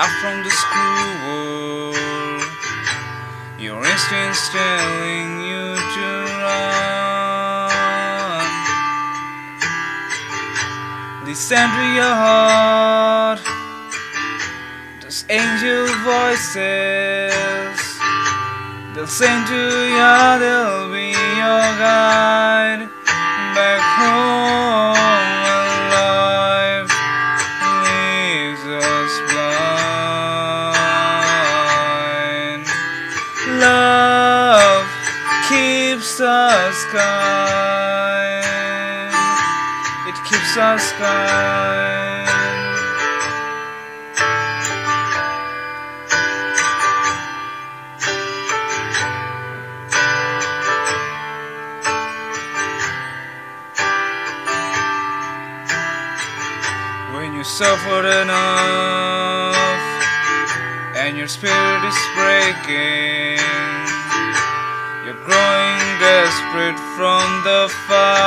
far from this cruel world. Your instincts telling you to run. Listen to your heart. Those angel voices. They'll sing to you, they'll be your guide back home us kind. It keeps us kind. When you suffered enough and your spirit is breaking, desperate from the fight.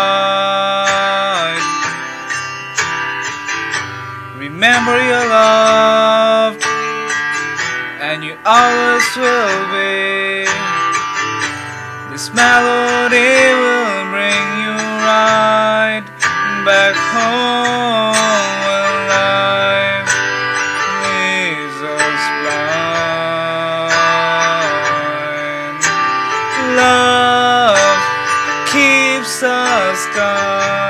Remember you're loved and you always will be. This melody will bring you right back home keeps us